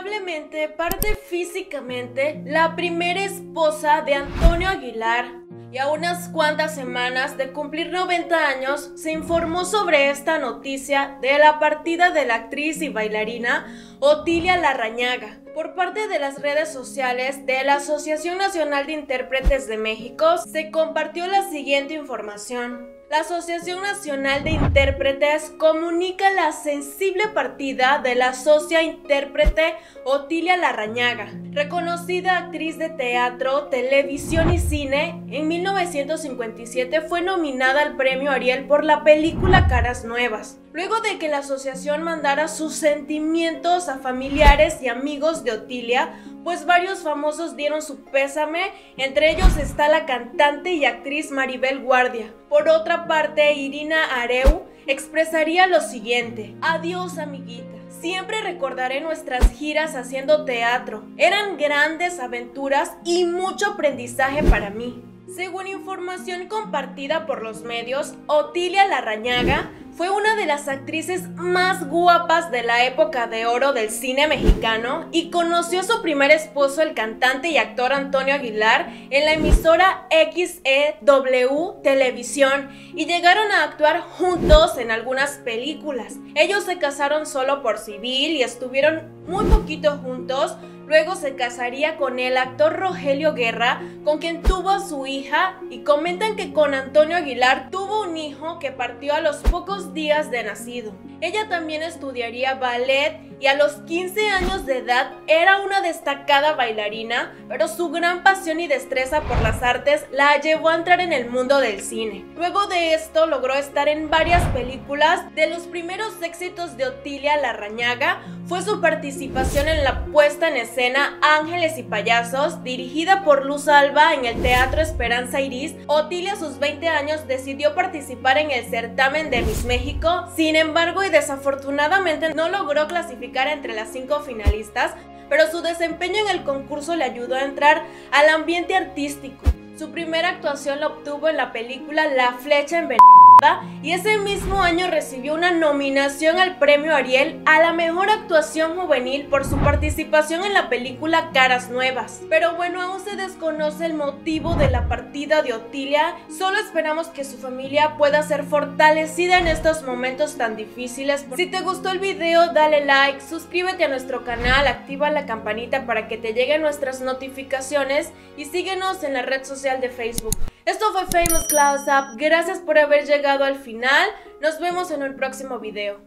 lamentablemente parte físicamente la primera esposa de Antonio Aguilar. Y a unas cuantas semanas de cumplir 90 años, se informó sobre esta noticia de la partida de la actriz y bailarina Otilia Larrañaga por parte de las redes sociales de la Asociación Nacional de Intérpretes de México. Se compartió la siguiente información la Asociación Nacional de Intérpretes comunica la sensible partida de la socia intérprete Otilia Larrañaga, reconocida actriz de teatro, televisión y cine. En 1957 fue nominada al premio Ariel por la película Caras Nuevas. Luego de que la asociación mandara sus sentimientos a familiares y amigos de Otilia, pues varios famosos dieron su pésame, entre ellos está la cantante y actriz Maribel Guardia. Por otra parte, Irina Areu expresaría lo siguiente, adiós amiguita. Siempre recordaré nuestras giras haciendo teatro. Eran grandes aventuras y mucho aprendizaje para mí. Según información compartida por los medios, Otilia Larrañaga fue una de las actrices más guapas de la época de oro del cine mexicano y conoció a su primer esposo, el cantante y actor Antonio Aguilar, en la emisora XEW Televisión y llegaron a actuar juntos en algunas películas. Ellos se casaron solo por civil y estuvieron muy poquito juntos, Luego se casaría con el actor Rogelio Guerra, con quien tuvo a su hija, y comentan que con Antonio Aguilar tuvo un hijo que partió a los pocos días de nacido. Ella también estudiaría ballet y a los 15 años de edad era una destacada bailarina, pero su gran pasión y destreza por las artes la llevó a entrar en el mundo del cine. Luego de esto logró estar en varias películas. De los primeros éxitos de Otilia Larrañaga fue su participación en la puesta en escena Ángeles y Payasos, dirigida por Luz Alba en el Teatro Esperanza Iris. Otilia a sus 20 años decidió participar en el certamen de Miss México, sin embargo desafortunadamente no logró clasificar entre las cinco finalistas, pero su desempeño en el concurso le ayudó a entrar al ambiente artístico. Su primera actuación la obtuvo en la película La Flecha en Venezuela y ese mismo año recibió una nominación al premio Ariel a la mejor actuación juvenil por su participación en la película Caras Nuevas. Pero bueno, aún se desconoce el motivo de la partida de Otilia, solo esperamos que su familia pueda ser fortalecida en estos momentos tan difíciles. Si te gustó el video, dale like, suscríbete a nuestro canal, activa la campanita para que te lleguen nuestras notificaciones y síguenos en la red social de Facebook. Esto fue Famous Close Up, gracias por haber llegado al final, nos vemos en el próximo video.